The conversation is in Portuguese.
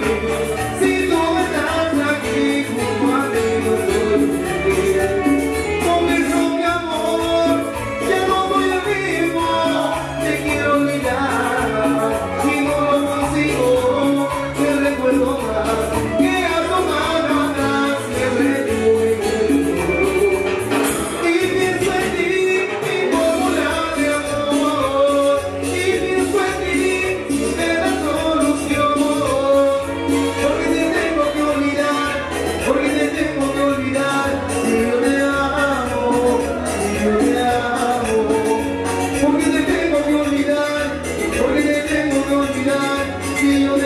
Deus. sozinho